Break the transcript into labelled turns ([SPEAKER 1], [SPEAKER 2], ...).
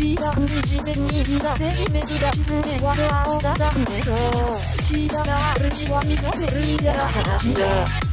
[SPEAKER 1] 違う地面に火がせりめきが自分で我をだんでしょう違があるは認めるん話だ